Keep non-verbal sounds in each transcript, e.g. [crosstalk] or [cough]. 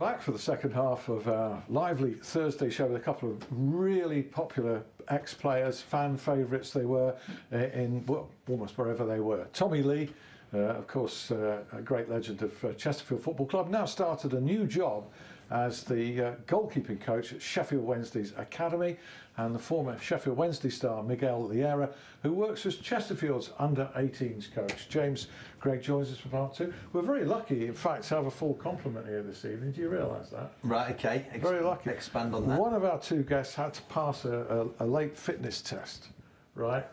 back for the second half of our lively Thursday show with a couple of really popular ex-players, fan favourites they were uh, in well, almost wherever they were. Tommy Lee, uh, of course, uh, a great legend of uh, Chesterfield Football Club, now started a new job as the uh, goalkeeping coach at Sheffield Wednesday's academy, and the former Sheffield Wednesday star Miguel Llera, who works as Chesterfield's under 18s coach. James Gregg joins us for part two. We're very lucky, in fact, to have a full complement here this evening. Do you realise that? Right, okay. Ex very lucky. Expand on that. One of our two guests had to pass a, a, a late fitness test, right?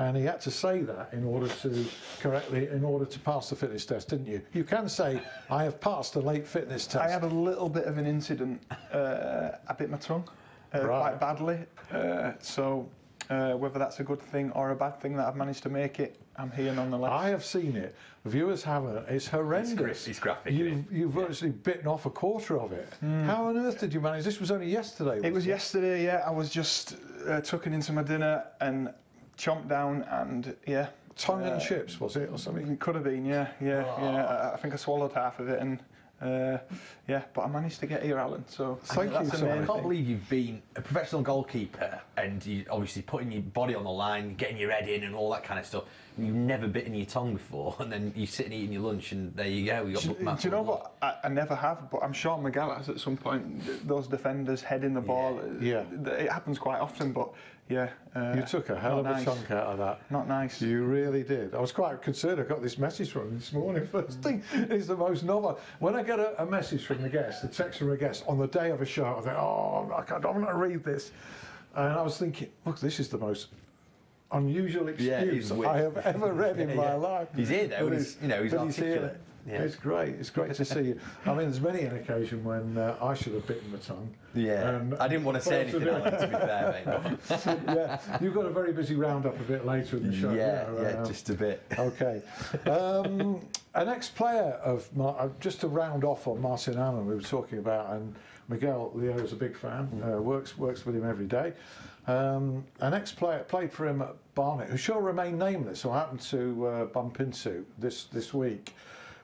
And he had to say that in order to correctly in order to pass the fitness test didn't you you can say i have passed the late fitness test i had a little bit of an incident uh, i bit my tongue uh, right. quite badly uh, so uh, whether that's a good thing or a bad thing that I've managed to make it, I'm here nonetheless. I have seen it. Viewers haven't. It's horrendous. It's, it's graphic. You've, you've yeah. actually bitten off a quarter of it. Mm. How on earth did you manage? This was only yesterday. It was it? yesterday. Yeah, I was just uh, tucking into my dinner and chomped down and yeah. Tongue uh, and chips was it or something? It could have been. Yeah, yeah, oh. yeah. I think I swallowed half of it and uh, yeah, but I managed to get here, Alan. So thank you. So I can't believe you've been a professional goalkeeper and you obviously putting your body on the line, getting your head in, and all that kind of stuff. You've never bitten your tongue before, [laughs] and then you sit and eating your lunch, and there you go. You got do, do you know what? I, I, never have, but I'm sure Miguel has at some point. Those defenders heading the ball. Yeah. yeah. It happens quite often, but yeah. Uh, you took a hell of nice. a chunk out of that. Not nice. You really did. I was quite concerned. I got this message from him this morning. [laughs] First thing is the most novel. When I get a, a, message from the guest, a text from a guest on the day of a show, I think, oh, I don't want to read this. And I was thinking, look, this is the most unusual excuse yeah, I have ever read in [laughs] my life. He's here though. He's, you know, he's articulate. He's yeah. It's great. It's great to see you. I mean, there's many an occasion when uh, I should have bitten my tongue. Yeah. Um, I didn't want to say anything, to be fair, [laughs] mate. yeah. You've got a very busy roundup a bit later in the show. Yeah, yeah, yeah just a bit. [laughs] Okay. Um, an ex-player of Mar- uh, just to round off on Martin Allen, we were talking about, and Miguel Llera is a big fan. Mm. Uh, works works with him every day. Um, an ex-player played for him at Barnet, who shall remain nameless, who I happened to uh, bump into this this week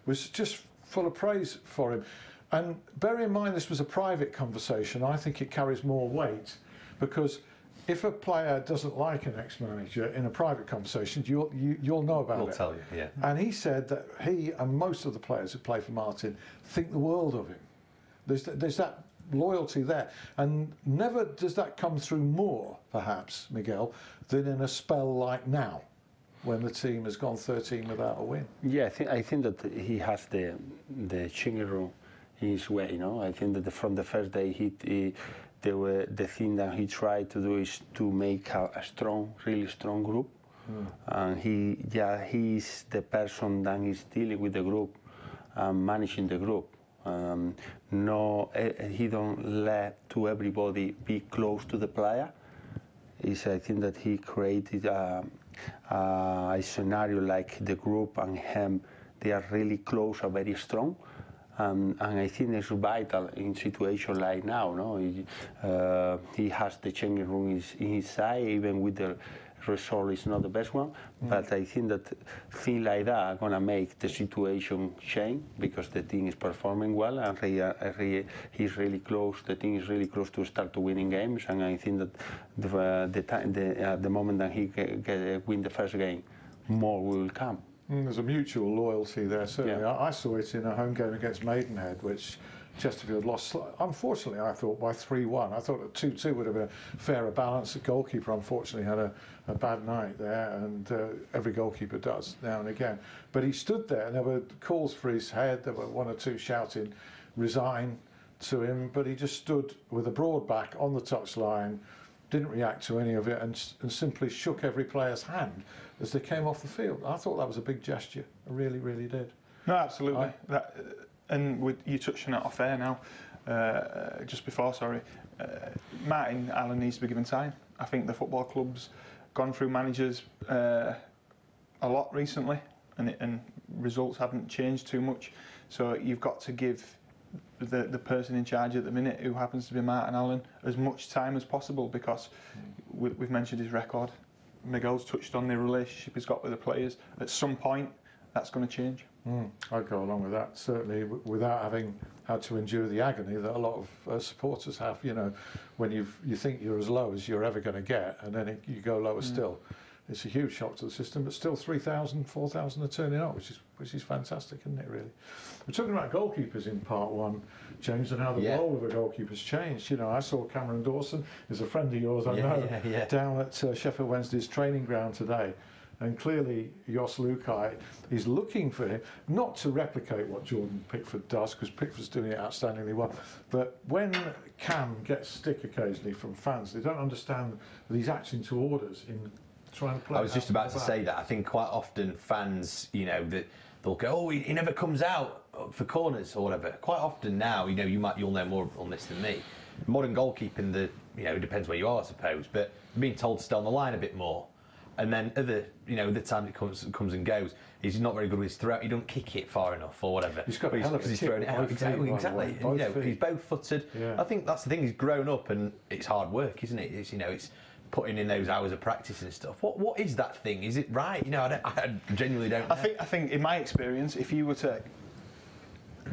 was just full of praise for him. And bear in mind, this was a private conversation. I think it carries more weight because if a player doesn't like an ex-manager in a private conversation, you'll you, will you will know about we'll it. We'll tell you, yeah. And he said that he and most of the players who play for Martin think the world of him. There's there's that loyalty there, and never does that come through more, perhaps, Miguel, than in a spell like now when the team has gone 13 without a win. Yeah, I think, I think that he has the the changing in his way. You know, I think that the, from the first day he, he the the thing that he tried to do is to make a, a strong, really strong group. Mm. And he, yeah, he's the person that is dealing with the group, and managing the group. Um, no, eh, he don't let to everybody be close to the player. Is I think that he created. Uh, uh, a scenario like the group and him, they are really close and very strong. Um, and I think it's vital in situation like now. No, he, uh, he has the changing room in his side, even with the result is not the best one. Mm. But I think that things like that are going to make the situation change because the team is performing well and he, uh, he, he's really close. The team is really close to start to winning games. And I think that the, uh, the, time, the, uh, the moment that he get, get, win the first game, more will come. Mm, there's a mutual loyalty there, certainly. Yeah. I, I, saw it in a home game against Maidenhead, which Chesterfield lost, unfortunately, I thought, by 3 1. I thought 2 2 would have been a fairer balance. The goalkeeper, unfortunately, had a, a bad night there, and uh, every goalkeeper does now and again. But he stood there, and there were calls for his head. There were one or two shouting, resign to him, but he just stood with a broad back on the touchline, didn't react to any of it, and, and simply shook every player's hand as they came off the field. I thought that was a big gesture. I really, really did. No, absolutely. I, that, and with you touching it off air now, uh, just before, sorry, uh, Martin Allen needs to be given time. I think the football club's gone through managers uh, a lot recently, and, it, and results haven't changed too much. So you've got to give the the person in charge at the minute, who happens to be Martin Allen, as much time as possible because we, we've mentioned his record. Miguel's touched on the relationship he's got with the players. At some point, that's going to change. Mm, I'd go along with that, certainly, without having had to endure the agony that a lot of uh, supporters have, you know, when you you think you're as low as you're ever going to get, and then it, you go lower still. It's a huge shock to the system, but still 3,000, 4,000 are turning up, which is which is fantastic, isn't it, really? We're talking about goalkeepers in part one, James, and how the Yeah. role of a goalkeeper's changed. You know, I saw Cameron Dawson, who's a friend of yours, I Yeah, know, yeah. down at uh, Sheffield Wednesday's training ground today. And clearly, Jos Luhukay is looking for him, not to replicate what Jordan Pickford does, because Pickford's doing it outstandingly well. But when Cam gets stick occasionally from fans, they don't understand that he's acting to orders in trying to play. I was just about to say that. I think quite often fans, you know, that they'll go, "Oh, he, he never comes out for corners or whatever." Quite often now, you know, you might you'll know more on this than me. Modern goalkeeping, the you know, it depends where you are, I suppose, but being told to stay on the line a bit more. And then other, you know, the time it comes comes and goes, he's not very good with his throw. He don't kick it far enough or whatever. He's got a But hell of a because he's kick throwing it out. Exactly, exactly. And, you know, feet. he's both footed. Yeah. I think that's the thing. He's grown up and it's hard work, isn't it? It's you know, it's putting in those hours of practice and stuff. What what is that thing? Is it right? You know, I, don't, I genuinely don't. I think, I think, in my experience, if you were to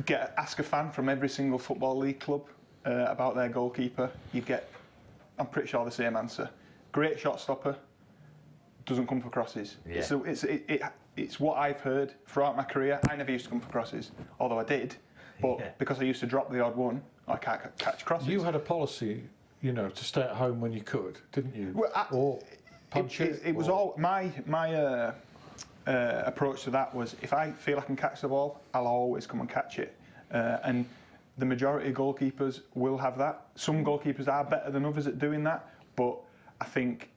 get ask a fan from every single football league club uh, about their goalkeeper, you'd get, I'm pretty sure, the same answer. Great shot stopper, doesn't come for crosses. Yeah. So it's it, it, it's what I've heard throughout my career. I never used to come for crosses, although I did, but Yeah. because I used to drop the odd one, I can't c- catch crosses. You had a policy, you know, to stay at home when you could, didn't you? Well, I- or punch it, it. it, it was all my my uh, uh, approach to that was if I feel I can catch the ball, I'll always come and catch it. Uh, and the majority of goalkeepers will have that. Some goalkeepers are better than others at doing that, but I think,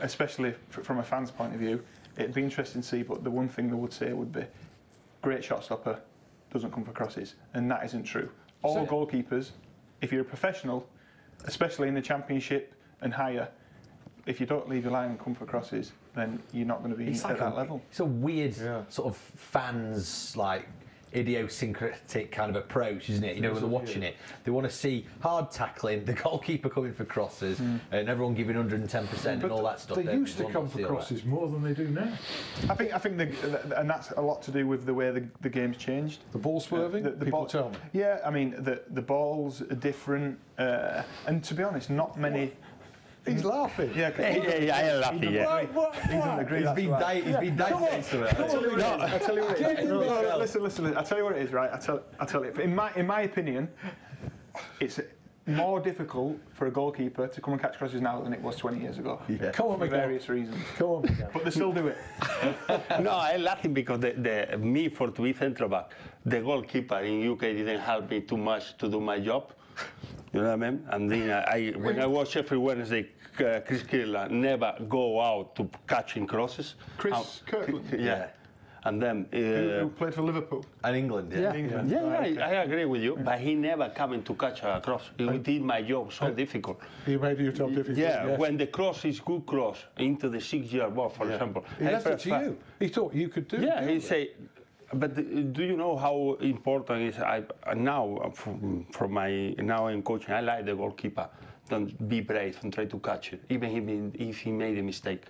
especially from a fan's point of view, it'd be interesting to see. But the one thing they would say would be, great shot stopper, doesn't come for crosses, and that isn't true. All So- goalkeepers, if you're a professional, especially in the championship and higher, if you don't leave your line and come for crosses, then you're not going to be at like that a, level. It's a weird Yeah. sort of fans like idiosyncratic kind of approach, isn't it? You know, when they're watching it, they want to see hard tackling, the [laughs] goalkeeper coming for crosses, and everyone giving 110 percent and all that stuff. They don't used to come for see all crosses more than they do now. I think, I think, the, and that's a lot to do with the way the, the game's changed. The ball swerving, The- the people ball- tell me. Yeah, I mean the the balls are different, uh, and to be honest, not many. He's laughing. Yeah, Yeah, yeah, yeah, I am laughing, yeah. He doesn't agree. He's that's been right. di- he's been dieting to it. I tell you what it is. I tell you what it is. No, No, no. listen, listen, listen. I tell you what it is, right? I tell, I tell you. In my, in my opinion, it's more difficult for a goalkeeper to come and catch crosses now than it was 20 years ago. Yeah. Come on, For Miguel. various reasons. Come on, Miguel. But they still do it. [laughs] no, I'm laughing because the, the, me for to be central back, the goalkeeper in UK didn't help me too much to do my job. You know what I mean? And then I, when I was every Wednesday, uh, Chris Kirkland never go out to catching crosses. Chris Um, Kirkland? Yeah. Yeah. And then. Who, who Uh, played for Liverpool? And England, yeah. yeah, England. yeah, Right, yeah, I, I agree with you. But he never coming to catch a cross. He did my job so difficult. He made your job difficult. Yeah, yes. when the cross is good cross into the six-yard ball, for example. He I left it to prefer- you. He thought you could do. Yeah, do he it. say, but do you know how important is I now uh, from, from my now in coaching? I like the goalkeeper. Don't be brave and try to catch it, even if he, made a mistake.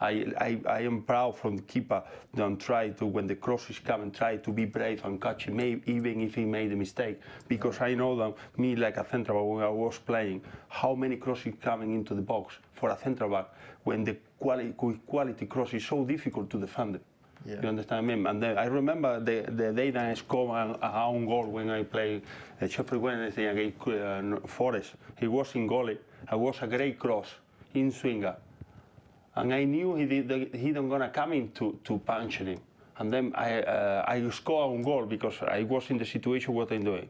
I, I, I am proud from the keeper. Don't try to when the cross is coming, try to be brave and catch may, even if he made a mistake. Because I know that me like a central back when I was playing, how many crosses coming into the box for a central back when the quality quality cross is so difficult to defend it. You understand me? And then I remember the, the day that I scored an own goal when I played uh, Sheffield Wednesday against uh, Forest. He was in goalie. I was a great cross in swinger. And I knew he, did, he don't gonna come in to, to punch him. And then I, uh, I score a goal because I was in the situation what I'm doing.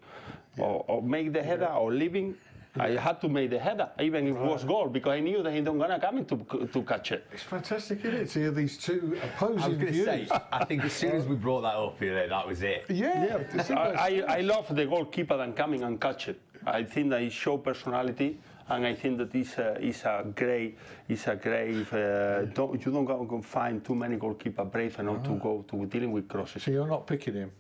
Or, or make the header or leaving. I had to make the header, even if it was goal, because I knew that he don't gonna come in to, to catch it. It's fantastic, isn't it? To hear these two opposing I was views. say, I think as soon as we brought that up, you know, that was it. yeah, it's simple as- I, I, I love the goalkeeper that coming and catch it. I think that it show personality, and I think that is a, is a great, is a great. Uh, don't, you don't go, go find too many goalkeeper brave enough to go to dealing with crosses. so you're not picking him.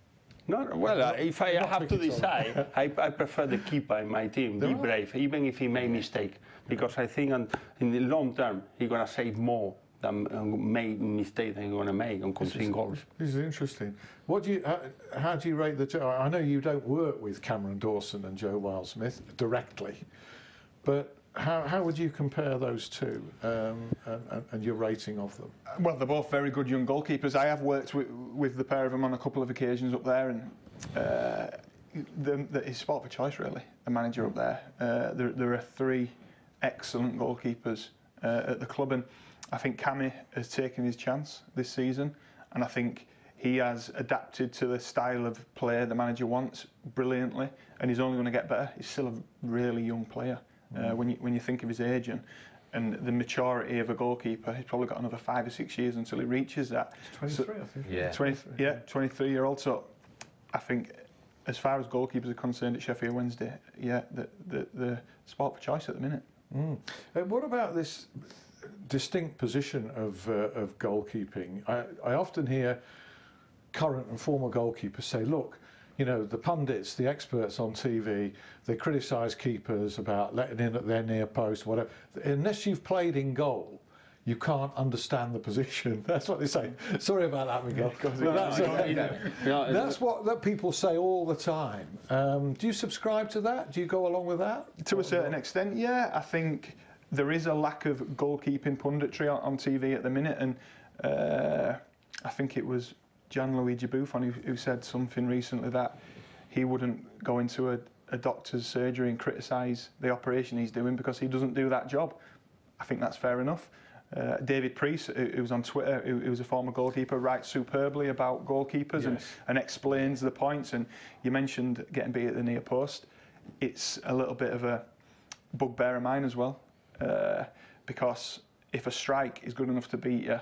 No, well, uh, if I have to decide, I, I prefer the keeper in my team. Be brave, even if he made mistake, because I think on, in the long term he's gonna save more that make mistake they're going to make on conceding goals. This is interesting. What do you? How do you rate the? I know you don't work with Cameron Dawson and Joe Wildsmith directly, but how, how would you compare those two um, and, and, your rating of them? Well, they're both very good young goalkeepers. I have worked with, with the pair of them on a couple of occasions up there, and uh, the, the, it's sport for choice, really, the manager up there. Uh, there. There are three excellent goalkeepers uh, at the club, and I think Cammy has taken his chance this season, and I think he has adapted to the style of play the manager wants brilliantly, and he's only going to get better. He's still a really young player uh, when you when you think of his age and, and the maturity of a goalkeeper. He's probably got another five or six years until he reaches that. He's 23, so, I think. Yeah. 20, yeah, 23 year old. So I think as far as goalkeepers are concerned at Sheffield Wednesday, yeah, the the, the spot for choice at the minute. Mm. Uh, what about this distinct position of uh, of goalkeeping? I, I often hear current and former goalkeepers say, look, you know, the pundits, the experts on TV, they criticise keepers about letting in at their near post, whatever. Unless you've played in goal, you can't understand the position. [laughs] That's what they say. Sorry about that, Miguel. Yeah, that's, uh, that's what that people say all the time. Um, do you subscribe to that? Do you go along with that? To a certain extent, yeah. I think there is a lack of goalkeeping punditry on, on TV at the minute, and uh, I think it was Gianluigi Buffon who, who said something recently that he wouldn't go into a, a doctor's surgery and criticise the operation he's doing because he doesn't do that job. I think that's fair enough. Uh, David Priest, who, was on Twitter, who, who, was a former goalkeeper, writes superbly about goalkeepers yes. and, and explains the points. And you mentioned getting beat at the near post. It's a little bit of a bugbear of mine as well, uh, because if a strike is good enough to beat you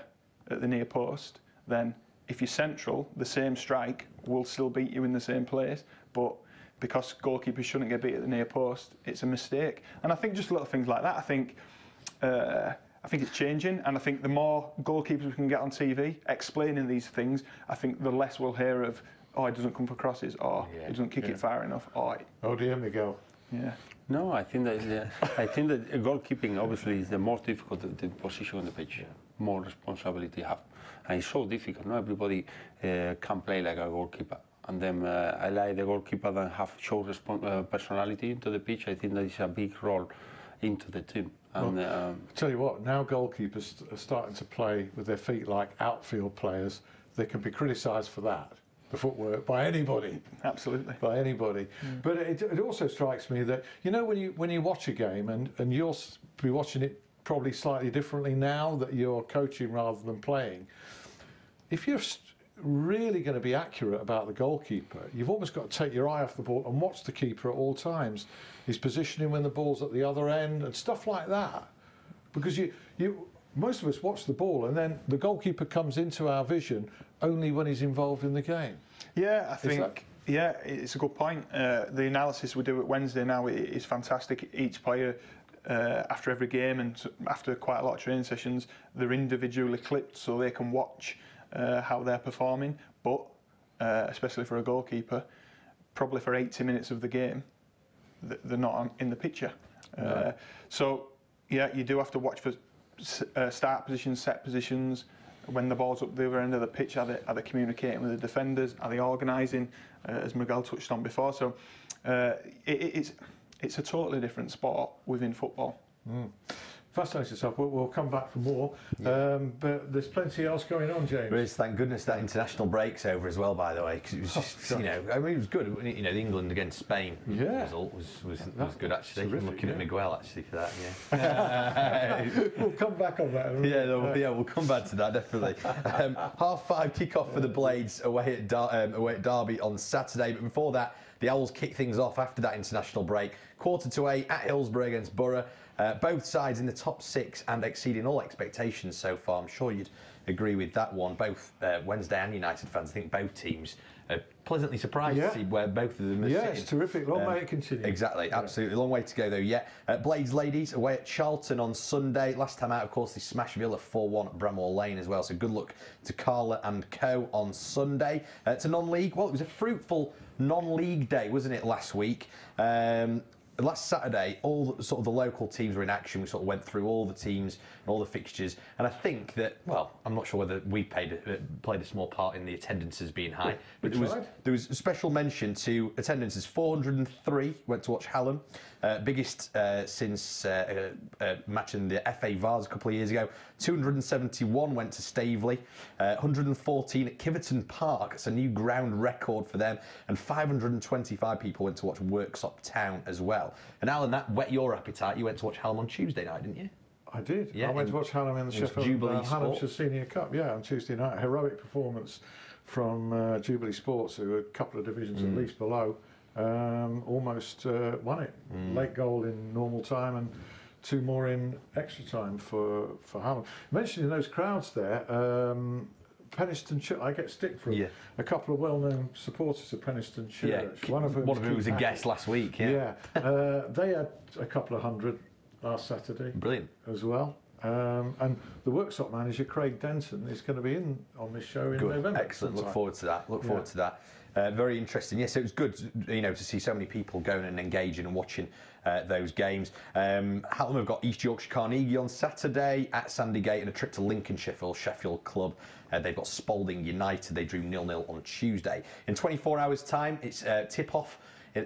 at the near post, then if you're central, the same strike will still beat you in the same place, but because goalkeepers shouldn't get beat at the near post, it's a mistake. And I think just little things like that. I think uh, I think it's changing, and I think the more goalkeepers we can get on TV explaining these things, I think the less we'll hear of oh, it doesn't come for crosses, or yeah. it doesn't kick yeah. it far enough, or oh dear Miguel. Yeah. No, I think that uh, I think that goalkeeping obviously is the most difficult the position on the pitch. More responsibility you have and it's so difficult. Not everybody uh, can play like a goalkeeper. And then uh, I like the goalkeeper that have show uh, personality into the pitch. I think that is a big role into the team. And, well, um, tell you what, now goalkeepers are starting to play with their feet like outfield players. They can be criticised for that the footwork by anybody. Absolutely. By anybody. Mm. But it, it, also strikes me that, you know, when you, when you watch a game and, and you'll be watching it probably slightly differently now that you're coaching rather than playing, if you're really going to be accurate about the goalkeeper, you've almost got to take your eye off the ball and watch the keeper at all times. His positioning when the ball's at the other end and stuff like that. Because you, you, most of us watch the ball and then the goalkeeper comes into our vision only when he's involved in the game. Yeah, I think. Yeah, it's a good point. Uh, the analysis we do at Wednesday now is fantastic. Each player uh, after every game and after quite a lot of training sessions, they're individually clipped so they can watch uh, how they're performing, but uh, especially for a goalkeeper, probably for 80 minutes of the game, they're not on, in the picture. Uh. So, yeah, you do have to watch for uh, start positions, set positions. When the ball's up the other end of the pitch, are they, are they communicating with the defenders? Are they organising, uh, as Miguel touched on before? So, uh, it, it's it's a totally different sport within football. Mm fascinating stuff. We'll, we'll come back for more. Yeah. Um, but there's plenty else going on, James. There is. Thank goodness that international break's over as well. By the way, because it was just, you know, I mean, it was good. You know, the England against Spain yeah. result was was, was good actually. Terrific, I'm looking yeah. at Miguel actually for that. Yeah. [laughs] we'll come back on that. Yeah, no, yeah, we'll come back to that definitely. Um, half five kick-off for the Blades away at Dar- um, away at Derby on Saturday. But before that, the Owls kick things off after that international break. Quarter to eight at Hillsborough against Borough. Uh, both sides in the top six and exceeding all expectations so far. I'm sure you'd agree with that one. Both uh, Wednesday and United fans, I think both teams are pleasantly surprised yeah. to see where both of them are yeah, sitting. it's terrific. Long um, way to continue. Exactly, yeah. absolutely. Long way to go though, yeah. Uh, Blades ladies away at Charlton on Sunday. Last time out, of course, they smashed Villa 4-1 at Bramall Lane as well. So good luck to Carla and co on Sunday. Uh, to non-league, well, it was a fruitful non-league day, wasn't it, last week? Um, last Saturday, all the, sort of the local teams were in action. We sort of went through all the teams and all the fixtures, and I think that well, I'm not sure whether we played uh, played a small part in the attendances being high, but there was there was a special mention to attendances. 403 went to watch Hallam, uh, biggest uh, since uh, uh, match in the FA Vase a couple of years ago. 271 went to Staveley, uh, 114 at Kiveton Park. It's a new ground record for them, and 525 people went to watch Worksop Town as well. And Alan, that whet your appetite. You went to watch Hallam on Tuesday night, didn't you? I did. Yeah, I went to watch Hallam in the Sheffield Jubilee uh, Hallamshire. Senior Cup. Yeah, on Tuesday night. Heroic performance from uh, Jubilee Sports, who were a couple of divisions Mm. at least below. Um, almost uh, won it. Mm. Late goal in normal time and two more in extra time for for Hallam. Mentioning those crowds there. Um, Penistone Church, I get stick from Yeah. a couple of well-known supporters of Penistone Church. one of whom, one of whom was a guest last week. Yeah, Yeah, uh, they had a couple of hundred last Saturday brilliant. as well. Um, and the Worksop manager, Craig Denton, is going to be in on this show in Good, November. excellent. Look forward to that. Look forward Yeah. to that. Uh, very interesting. Yes, it was good, you know, to see so many people going and engaging and watching uh, those games. Um, Hallam have got East Yorkshire Carnegie on Saturday at Sandygate and a trip to Lincolnshire for Sheffield Club. Uh, they've got Spalding United. They drew nil-nil on Tuesday. In 24 hours' time, it's uh, tip-off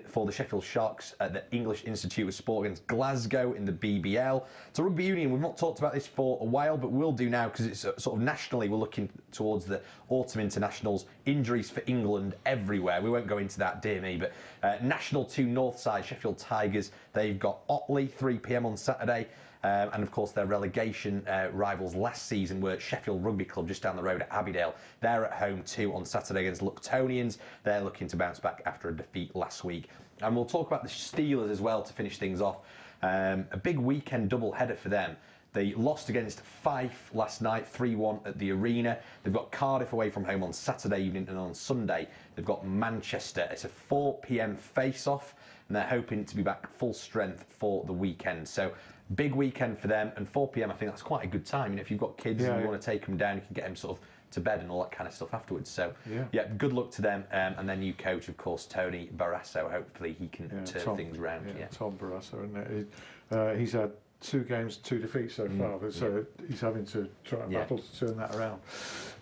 for the Sheffield Sharks at the English Institute of Sport against Glasgow in the BBL. So rugby union, we've not talked about this for a while, but we'll do now because it's uh, sort of nationally. We're looking towards the autumn internationals. Injuries for England everywhere. We won't go into that, dear me. But uh, national two Northside Sheffield Tigers. They've got Otley 3 p.m. on Saturday. Um, and of course, their relegation uh, rivals last season were Sheffield Rugby Club just down the road at Abbeydale. They're at home too on Saturday against Luctonians. They're looking to bounce back after a defeat last week. And we'll talk about the Steelers as well to finish things off. Um, a big weekend double header for them. They lost against Fife last night, 3 1 at the Arena. They've got Cardiff away from home on Saturday evening, and on Sunday, they've got Manchester. It's a 4 pm face off, and they're hoping to be back full strength for the weekend. So, big weekend for them, and 4 pm, I think that's quite a good time. You know, if you've got kids Yeah, and you yeah. want to take them down, you can get them sort of to bed and all that kind of stuff afterwards. So, Yeah. good luck to them. Um, and their new coach, of course, Tony Barrasso. Hopefully, he can Yeah, turn Tom- things around. Yeah, Yeah. Tom Barrasso, isn't it? He, uh, he's had two games, two defeats so far, but so he's having to try and Mm. Yeah. battle to turn that around.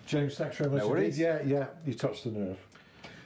James, thanks very much. No worries. Yeah, yeah, you touched the nerve.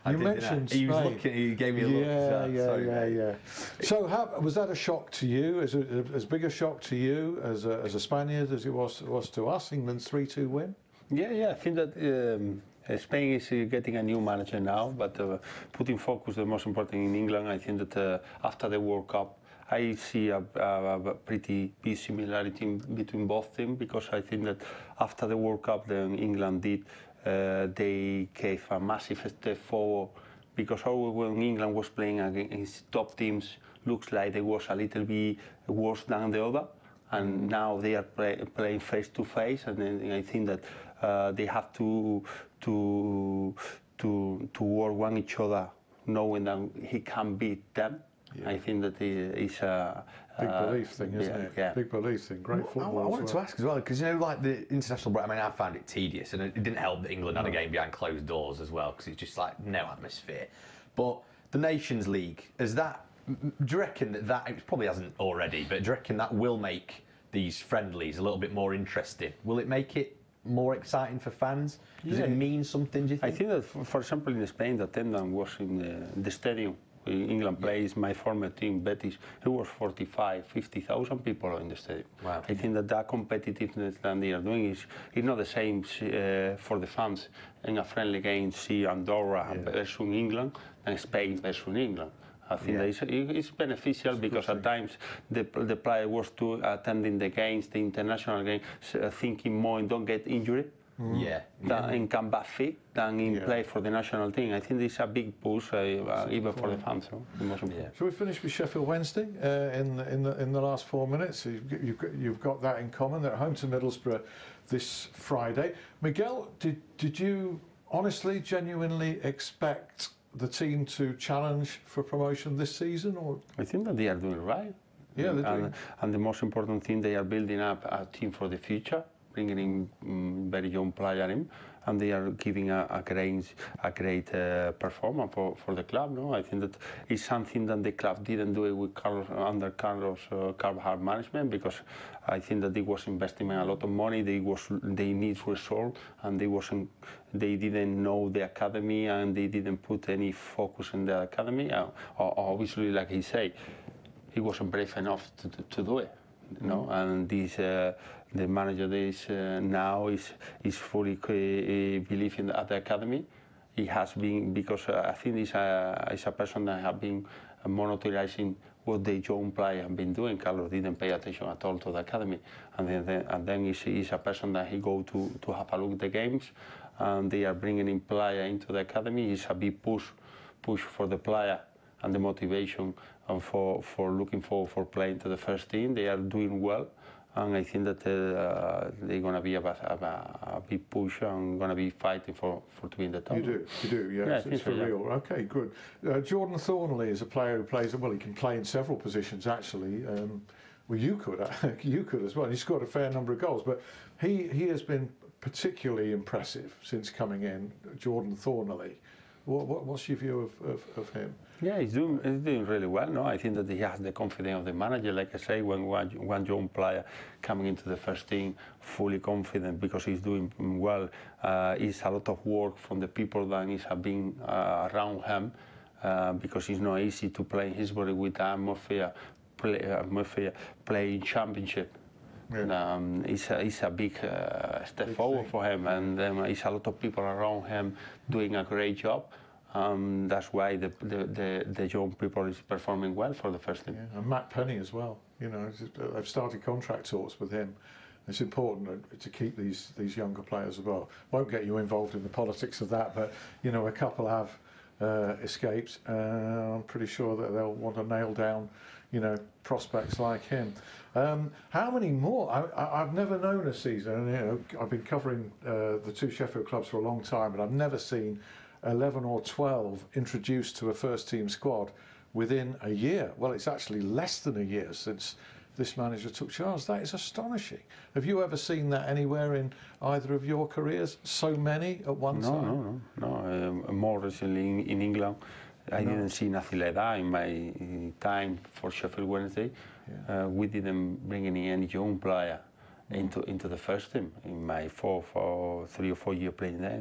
I you mentioned He was Spain. looking. He gave me a look. Yeah, yeah, sorry, yeah, mate. yeah. So, how, was that a shock to you? As, a, as big a shock to you as a, as a Spaniard as it was was to us? England's three-two win. Yeah, yeah. I think that um, uh, Spain is uh, getting a new manager now, but uh, putting focus the most important in England. I think that uh, after the World Cup, I see a, a, a pretty big similarity between both teams because I think that after the World Cup, then England did uh, they gave a massive step forward because always when England was playing against top teams, looks like they was a little bit worse than the other. And now they are play, playing face to face, and then I think that uh, they have to to to to work one each other, knowing that he can beat them. I think that it is a Big uh, belief thing, isn't yeah, it? Yeah. Big belief thing. Great Well, football. I, I wanted to ask as well because you know, like the international break. I mean, I found it tedious, and it it didn't help that England had a game behind closed doors as well because it's just like no atmosphere. But the Nations League is that. Do you reckon that that it probably hasn't already? But do you reckon that will make these friendlies a little bit more interesting? Will it make it more exciting for fans? Does Yeah. it mean something? Do you think? I think? that, for, example, in Spain, the attendance was in the, the stadium. England plays my former team, Betis. It was 45, 50,000 people in the stadium. Wow. I think that that competitiveness that they are doing is, is not the same uh, for the fans in a friendly game, see Andorra versus England and Spain versus England. I think Yeah. that it's, it's beneficial because at times the, the player was to attending the games, the international games, uh, thinking more and don't get injured Yeah. than in come back fit than in Yeah. play for the national team. I think this is a big push, uh, uh, even for the fans. So, the most. Yeah. Shall we finish with Sheffield Wednesday uh, in in the in the last four minutes? You've, got- you've got, you've got that in common. They're at home to Middlesbrough this Friday. Miguel, did did you honestly, genuinely expect the team to challenge for promotion this season, or I think that they are doing right. Yeah, they're and, doing- and the most important thing, they are building up a team for the future. Bringing in um, very young player in, and they are giving a, a great, a great uh, performance for, for the club. No, I think that is something that the club didn't do it with Carlos under Carlos uh, Carvalhal management because I think that they was investing a lot of money. They was they need result, and they wasn't they didn't know the academy and they didn't put any focus in the academy. Uh, obviously, like he say, he wasn't brave enough to, to, to do it. You and this uh, the manager is uh, now is is fully uh, believing at the academy. He has been because uh, I think he's a, he's a person that have been monitoring what the young player have been doing. Carlos didn't pay attention at all to the academy, and then, and then he's, he's a person that he go to to have a look at the games, and they are bringing in player into the academy. It's a big push push for the player and the motivation and for, for looking for, for playing to the first team. They are doing well and I think that uh, they're going to be a, a, a, big push and going to be fighting for, for to be in the top. You do, you do, yeah, yeah it's, it's for so, real. Yeah. Okay, good. Uh, Jordan Thorniley is a player who plays, well, he can play in several positions actually. Um, well, you could, [laughs] you could as well. He scored a fair number of goals, but he, he has been particularly impressive since coming in, Jordan Thorniley. What, what, what's your view of, of, of him? Yeah, he's doing, he's doing really well. No, I think that he has the confidence of the manager. Like I say, when one, one young player coming into the first team, fully confident because he's doing well. Uh, it's a lot of work from the people that is have been uh, around him uh, because it's not easy to play in Hillsborough with atmosphere, play, atmosphere, playing championship. Yeah. Um, it's, a, it's a big uh, step big forward thing. for him, and um, it's a lot of people around him doing a great job. Um, that's why the, the, the, the, young people is performing well for the first team. Yeah, and Matt Penney as well. You know, I've started contract talks with him. It's important to keep these these younger players as well. Won't get you involved in the politics of that, but you know, a couple have uh, escaped. Uh, I'm pretty sure that they'll want to nail down, you know, prospects like him. Um, how many more? I, have never known a season. You know, I've been covering uh, the two Sheffield clubs for a long time, but I've never seen 11 or 12 introduced to a first team squad within a year. Well, it's actually less than a year since this manager took charge. That is astonishing. Have you ever seen that anywhere in either of your careers? So many at one no, time? No, no, no. Um, more recently in, in England, I no. didn't see nothing like that in my time for Sheffield Wednesday. Yeah. Uh, we didn't bring in any young player into into the first team in my four, four, three or four year playing there.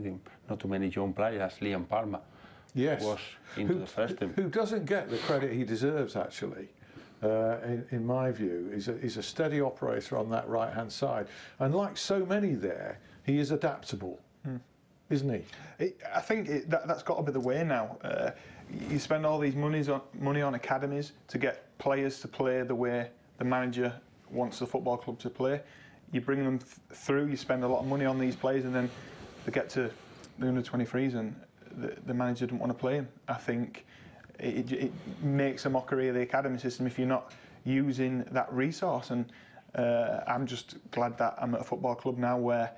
Not too many young players. Liam Palmer yes. was into who, the first team. Who doesn't get the credit he deserves, actually. Uh, in, in, my view, is a, is a steady operator on that right hand side. And like so many there, he is adaptable, mm. isn't he? It, I think it, that, that's got to be the way now. Uh, you spend all these monies on, money on academies to get players to play the way the manager wants the football club to play you bring them th- through, you spend a lot of money on these players, and then they get to the under 23s and the, the manager didn't want to play them. I think it, it, makes a mockery of the academy system if you're not using that resource. And uh, I'm just glad that I'm at a football club now where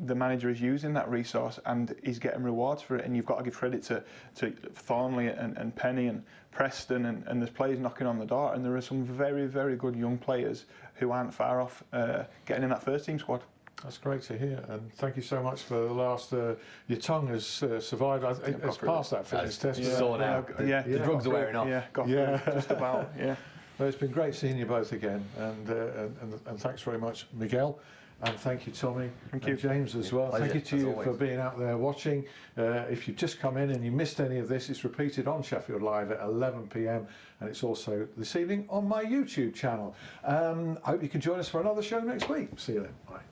the manager is using that resource and he's getting rewards for it. And you've got to give credit to, to Thorniley and, and Penney and Preston, and, and there's players knocking on the door. And there are some very, very good young players who aren't far off uh, getting in that first team squad. That's great to hear, and thank you so much for the last. Uh, your tongue has uh, survived. It, it's passed that fitness test. Yeah, yeah, yeah, the, yeah, drugs are wearing off. Yeah, got yeah. just about. Yeah. Well, it's been great seeing you both again, and, uh, and, and thanks very much, Miguel. And thank you, Tommy. Thank you, James, as well. Pleasure, thank you to you always. for being out there watching. Uh, if you've just come in and you missed any of this, it's repeated on Sheffield Live at 11 pm, and it's also this evening on my YouTube channel. Um, I hope you can join us for another show next week. See you then. Bye.